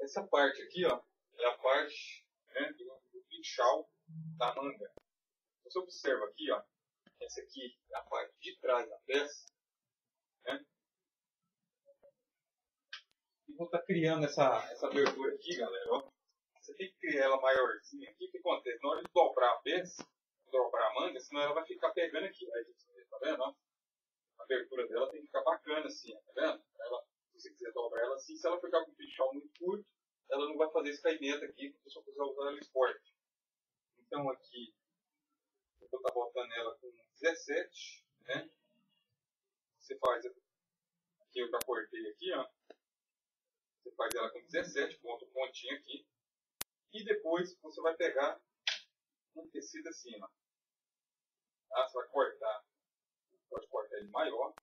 essa parte aqui, ó, é a parte né, do, do pinchal da manga. Você observa aqui, ó, essa aqui é a parte de trás da peça, né? E vou estar tá criando essa, essa abertura aqui, galera, ó. Você tem que criar ela maiorzinha aqui. O que acontece? Na hora de dobrar a peça, dobrar a manga, senão ela vai ficar pegando aqui. Aí, tá vendo? Ó? A abertura dela tem que ficar bacana assim, tá vendo? Ela, você quiser dobrar ela assim, se ela ficar com o pinchal muito curto, ela não vai fazer esse caimento aqui, porque só precisar usar ela esporte. Então aqui, eu vou estar botando ela com 17, né? Você faz, aqui eu já cortei aqui, ó. Você faz ela com 17, ponto pontinho aqui. E depois você vai pegar um tecido ó. Tá? Você vai cortar, pode cortar ele maior.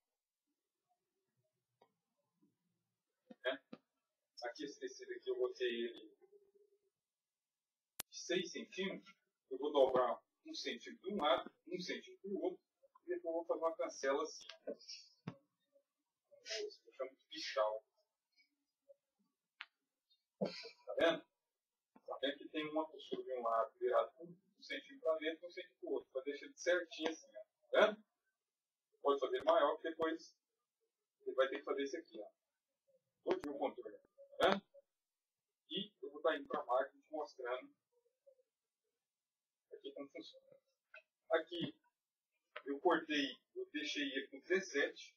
Aqui esse tecido aqui eu botei ele 6 centímetros. Eu vou dobrar um centímetro de um lado, um centímetro do outro. E depois eu vou fazer uma cancela assim. Eu chamo de pichal. Tá vendo? Tá vendo que tem uma costura de um lado virado com um centímetro para dentro e um centímetro para o outro. Para deixar ele certinho assim, ó. Tá vendo? Pode fazer maior, porque depois ele vai ter que fazer isso aqui, ó. Todo o contorno. Vendo? E eu vou estar indo para a máquina te mostrando aqui como funciona. Aqui eu cortei, eu deixei ele com 17.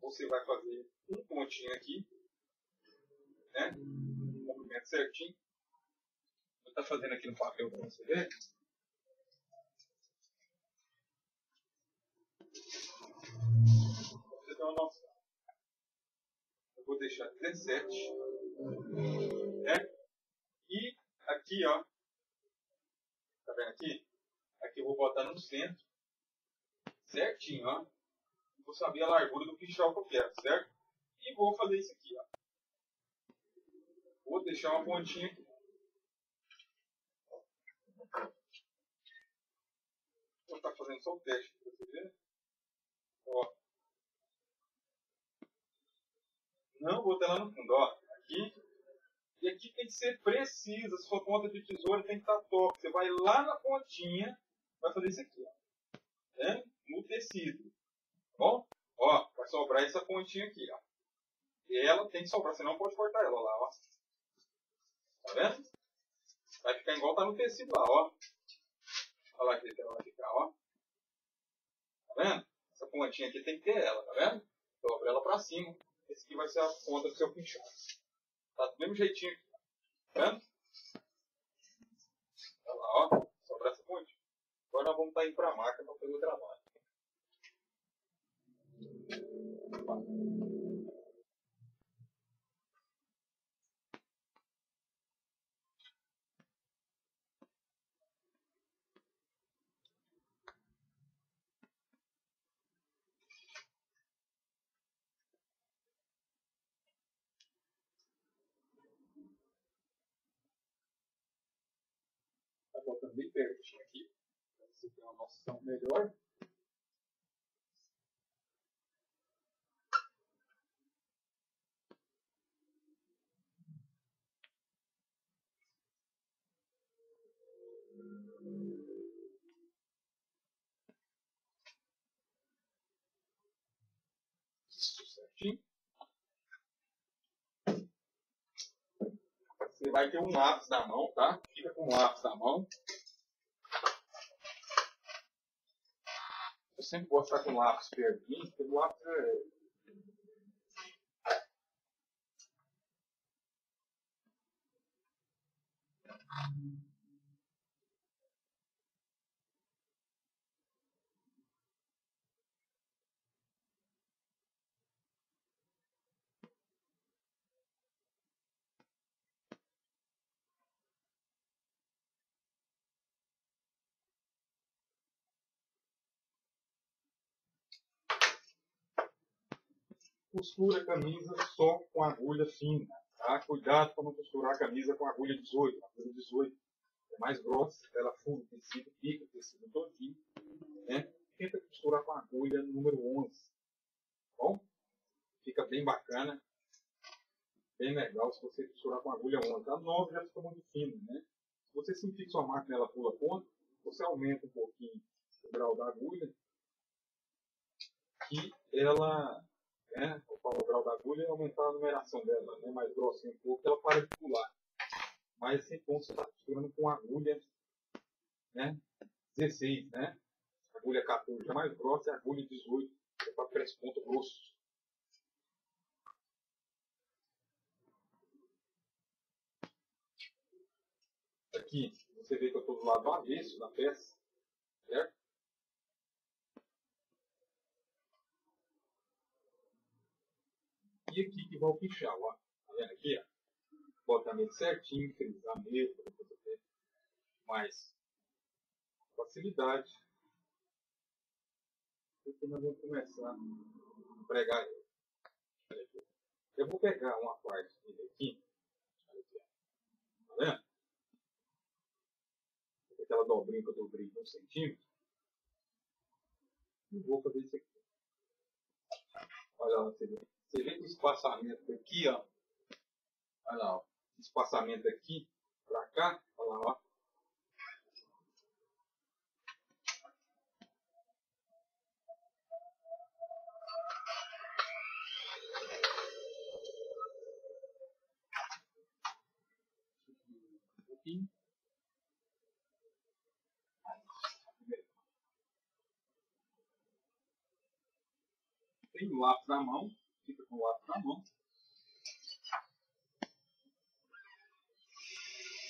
Você vai fazer um pontinho aqui, né? Um movimento certinho. Vou estar fazendo aqui no papel para você ver. Você ter uma noção. Eu vou deixar 17. Né? E aqui, ó, Tá vendo aqui? Aqui eu vou botar no centro. Certinho, ó. Vou saber a largura do pichal que eu quero, certo? E vou fazer isso aqui, ó. Vou deixar uma pontinha aqui. Vou estar fazendo só o teste para você ver. Ó. Não, vou até lá no fundo, ó. E aqui tem que ser precisa. Sua ponta de tesoura tem que estar top. Você vai lá na pontinha, vai fazer isso aqui, ó. Né? No tecido. Tá bom? Ó, vai sobrar essa pontinha aqui, ó. E ela tem que sobrar, senão pode cortar ela lá, ó. Tá vendo? Vai ficar igual tá no tecido lá, ó. Olha lá que ela vai ficar, ó. Tá vendo? Essa pontinha aqui tem que ter ela, tá vendo? Dobra ela pra cima. Esse aqui vai ser a ponta do seu pinchado. Tá do mesmo jeitinho. Tá vendo? Olha lá, ó. Sobra essa ponte. Agora nós vamos estar indo para a máquina para fazer o trabalho. Botando bem pertinho aqui, para você ter uma noção melhor. Isso certinho. Você vai ter um lápis na mão, tá? Fica com o lápis na mão. Eu sempre gosto de estar com lápis perto porque o lápis é costura a camisa só com agulha fina. Tá? Cuidado para não costurar a camisa com agulha 18. agulha 18 é mais grossa, ela funda o tecido, pica o tecido todinho. Né? Tenta costurar com agulha número 11. Tá bom? Fica bem bacana. bem legal se você costurar com agulha 11. A 9 já fica muito fino, né? Se você simplifica sua máquina ela pula ponto, você aumenta um pouquinho o grau da agulha e ela, né, o grau da agulha é aumentar a numeração dela, né, mais grossinha um pouco, ela para de pular. Mas sem ponto você está costurando com agulha né, 16, né? Agulha 14 é mais grossa e agulha 18 é para três pontos grossos. Aqui você vê que eu estou do lado avesso da peça, certo? Aqui que vai o pichar, ó. Tá vendo aqui, ó? Botamento certinho, frisamento, para você ter mais facilidade. E nós vamos começar a pregar ele. Eu vou pegar uma parte aqui, tá vendo? Aquela dobrinha que eu dobrei de um centímetro. E vou fazer isso aqui. Olha lá, você vê. Você vê que o espaçamento aqui, ó. Olha lá, ó. Espaçamento aqui para cá. Olha lá, ó. Tem lápis na mão, fica com o lápis na mão.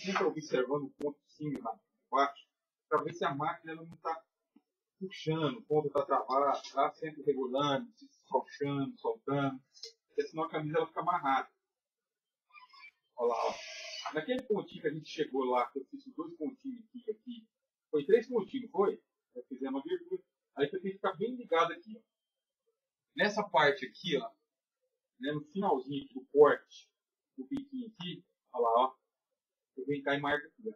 Sempre observando o ponto de cima e baixo, para ver se a máquina não está puxando, o ponto está travado, está sempre regulando, se soltando, soltando, porque senão a camisa ela fica amarrada. Olha lá, ó. Naquele pontinho que a gente chegou lá, que eu fiz dois pontinhos aqui aqui, foi três pontinhos, foi? Eu fizemos uma abertura. Aí você tem que ficar bem ligado aqui, ó. Nessa parte aqui, ó, né, no finalzinho do corte, do biquinho aqui, olha lá, ó. Eu venho cá e marca aqui, ó.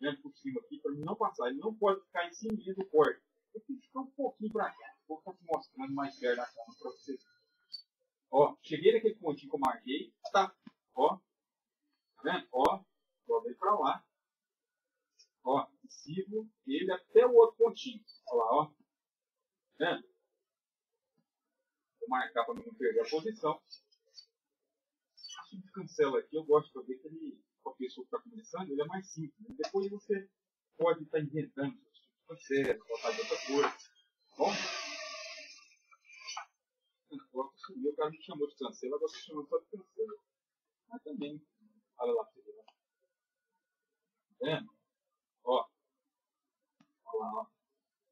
Tá por cima aqui, para não passar. Ele não pode ficar em cima do corte. Eu tenho que ficar um pouquinho para cá. Vou ficar te mostrando mais perto da câmera para vocês. Ó, cheguei naquele pontinho que eu marquei, tá? Ó, Tá vendo? Ó, dobrei para lá. Ó, sigo ele até o outro pontinho. Olha lá, ó. Tá vendo? Vou marcar para a posição. Esse cancela aqui, eu gosto de fazer que ele, a pessoa que está começando, ele é mais simples. Né? Depois você pode estar tá inventando seus tipos de outra. Tá bom? Agora sumiu, o cara me chamou de cancela, agora você chamou só de cancela. Mas também Olha lá, filho. Tá vendo? Ó. Olha lá, ó.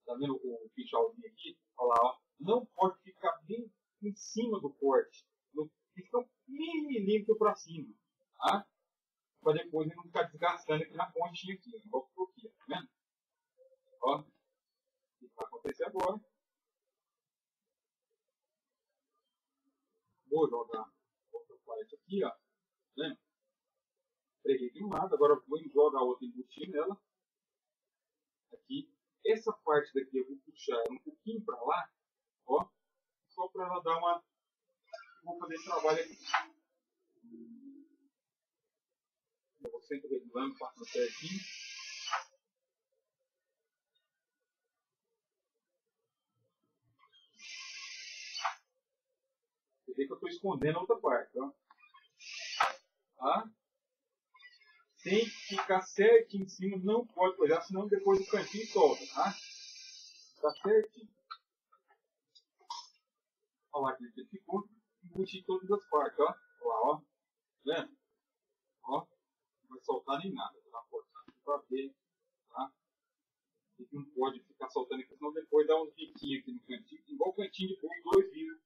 Tá vendo o pichalzinho aqui? Olha lá, ó. Não pode ficar bem em cima do corte. Fica um milímetro para cima. Tá? Para depois ele não ficar desgastando aqui na pontinha aqui. Aqui, tá vendo? Ó. O que vai acontecer agora? Vou jogar outra parte aqui, ó. Tá vendo? preguei de um lado, agora vou jogar a outra embutir nela. Aqui. Essa parte daqui eu vou puxar um pouquinho para lá, ó, só para dar uma. Vou fazer esse trabalho aqui. Eu vou sempre regulando, passando certinho. Você vê que eu estou escondendo a outra parte, ó. Tá? tem que ficar certinho em cima, não pode coisar, senão depois o cantinho solta, tá? Tá certinho. Olha lá que ele ficou, embuti todas as partes, ó. Olha lá, ó. Vendo? Ó, não vai soltar nem nada, tá aqui pra ver, tá? E não pode ficar soltando aqui, senão depois dá uns biquinhos aqui no cantinho, igual o cantinho de bolo, dois vidros,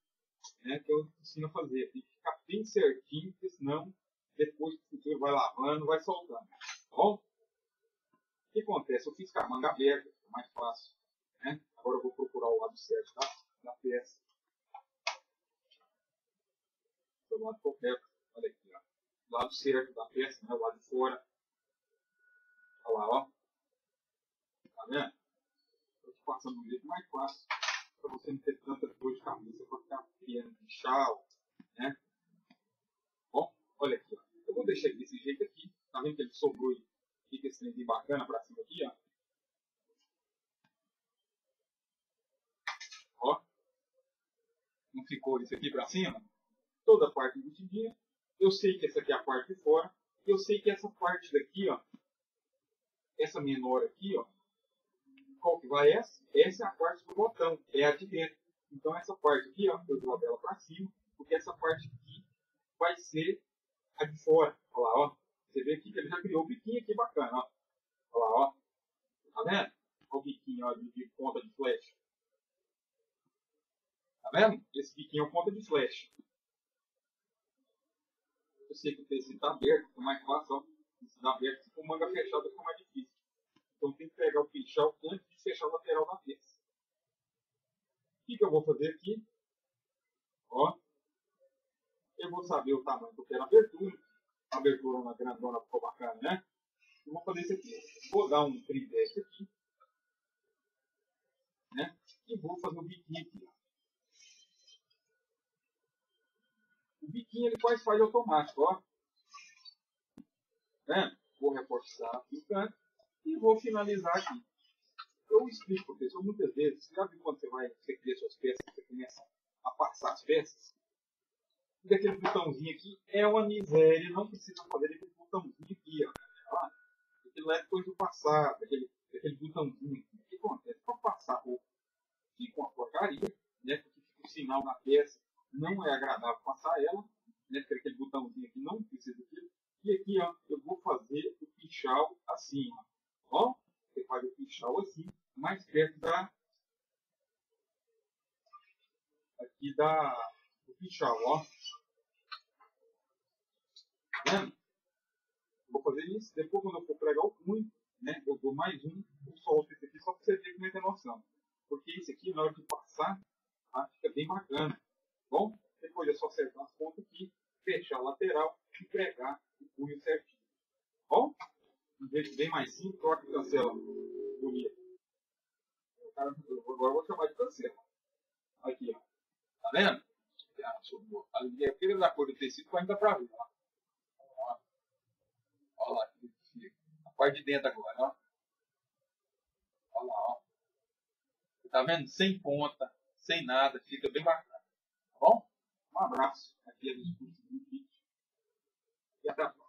né? Que eu ensino a fazer. Tem que ficar bem certinho, porque senão depois o futuro vai lavando, vai soltando. Tá bom? O que acontece? Eu fiz com a manga aberta, mais fácil. Né? Agora eu vou procurar o lado certo tá? da peça. O lado correto. Olha aqui, ó. Lado certo da peça, né? o lado de fora. Olha lá, ó. Tá vendo? Estou te passando um jeito mais fácil. Para você não ter tanta dor de cabeça para ficar criando de chau, né? Bom, olha deixar ele desse jeito aqui. Tá vendo que ele sobrou e fica esse trem bacana pra cima aqui, ó. Ó. Não ficou isso aqui pra cima? Toda a parte embutidinha. Eu sei que essa aqui é a parte de fora. Eu sei que essa parte daqui, ó. Essa menor aqui, ó. Qual que vai essa? Essa é a parte do botão. É a de dentro. Então essa parte aqui, ó, eu vou ela para cima, porque essa parte aqui vai ser a de fora. Olha lá, ó. Você vê aqui que ele já criou o biquinho aqui bacana, ó. Olha lá, ó. Tá vendo? Olha o biquinho ó, de, de ponta de flecha. Tá vendo? Esse biquinho é o ponta de flecha. Eu sei que o tecido está aberto, fica mais fácil, ó. Está aberto, se for manga fechada, fica mais difícil. Então tem que pegar o pinchal antes de fechar o lateral da peça. O que, que eu vou fazer aqui? Ó. Eu vou saber o tamanho que eu quero abertura. A abertura uma grandona ficou bacana, né? Eu vou fazer isso aqui. Vou dar um triplex aqui. Né? E vou fazer o biquinho aqui. Ó. O biquinho ele quase faz automático, ó. Né? Vou reforçar aqui o canto e vou finalizar aqui. Eu explico, professor, muitas vezes, viu quando você vai, você cria suas peças, você começa a passar as peças? E daquele botãozinho aqui é uma miséria, não precisa fazer aquele botãozinho aqui, ó. ó aquilo é depois do passado, aquele, aquele botãozinho aqui. O que acontece? Para passar roupa, fica uma porcaria, né? Porque o sinal na peça, não é agradável ela, né? Aquele botãozinho aqui não precisa daquilo. E aqui, ó, eu vou fazer o pichal assim, ó. Ó, você faz o pichal assim, mais perto da aqui da do pichal, ó. Tá? Vou fazer isso, depois quando eu for pregar o punho, né, eu dou mais um, eu solto esse aqui só para você ver como é que é a noção. Porque esse aqui, na hora de passar, tá, fica bem bacana. Tá bom, depois é só acertar as pontas aqui, fechar a lateral e pregar o punho certinho. Tá bom? Um jeito bem mais simples, troca e cancela. Bonito. Agora eu vou chamar de cancela. Aqui, ó. Tá vendo? A ligeira da cor do tecido ainda para ver. Ó. Ó. Olha lá. A parte de dentro agora, ó. Olha lá, ó. Tá vendo? Sem ponta, sem nada, fica bem bacana. Tá bom? Um abraço. Aqui é dos cursos do vídeo. E até a próxima.